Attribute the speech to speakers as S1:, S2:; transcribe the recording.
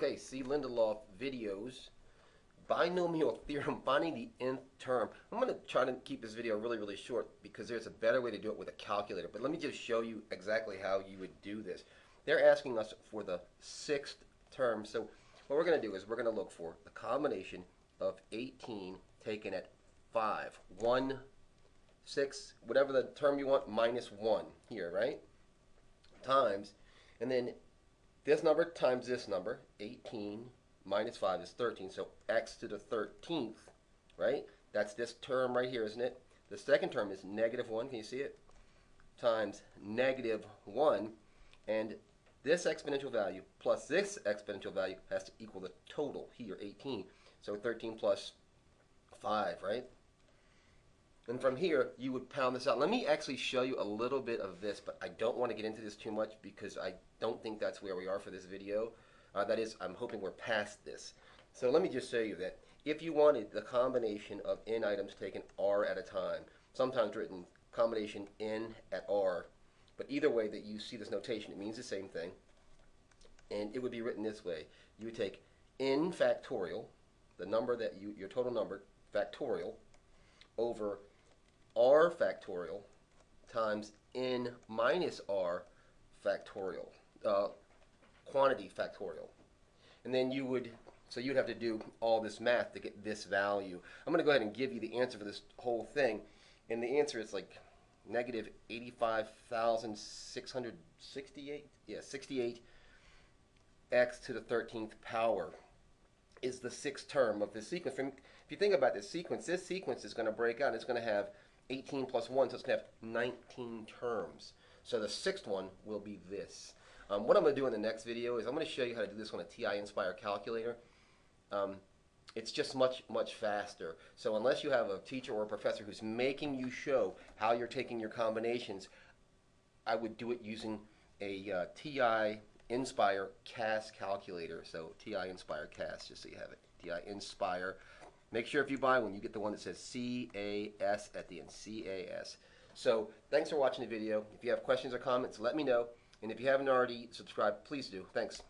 S1: Okay, C Lindelof videos, binomial theorem, finding the nth term. I'm going to try to keep this video really, really short because there's a better way to do it with a calculator. But let me just show you exactly how you would do this. They're asking us for the sixth term. So what we're going to do is we're going to look for the combination of 18 taken at 5. 1, 6, whatever the term you want, minus 1 here, right? Times, and then this number times this number, 18 minus 5 is 13. So x to the 13th, right? That's this term right here, isn't it? The second term is negative 1. Can you see it? Times negative 1. And this exponential value plus this exponential value has to equal the total here, 18. So 13 plus 5, right? And from here, you would pound this out. Let me actually show you a little bit of this, but I don't want to get into this too much because I don't think that's where we are for this video. Uh, that is, I'm hoping we're past this. So let me just show you that if you wanted the combination of n items taken r at a time, sometimes written combination n at r, but either way that you see this notation, it means the same thing. And it would be written this way. You would take n factorial, the number that you, your total number, factorial, over r factorial times n minus r factorial, uh, quantity factorial. And then you would, so you'd have to do all this math to get this value. I'm going to go ahead and give you the answer for this whole thing. And the answer is like negative 85,668, yeah, 68 x to the 13th power is the sixth term of this sequence. If you think about this sequence, this sequence is going to break out. It's going to have 18 plus 1, so it's going to have 19 terms. So the sixth one will be this. Um, what I'm going to do in the next video is I'm going to show you how to do this on a TI Nspire calculator. Um, it's just much, much faster. So unless you have a teacher or a professor who's making you show how you're taking your combinations, I would do it using a uh, TI Nspire CAS calculator. So TI Nspire CAS, just so you have it. TI Nspire. Make sure if you buy one, you get the one that says CAS at the end. CAS. So thanks for watching the video. If you have questions or comments, let me know. And if you haven't already subscribed, please do. Thanks.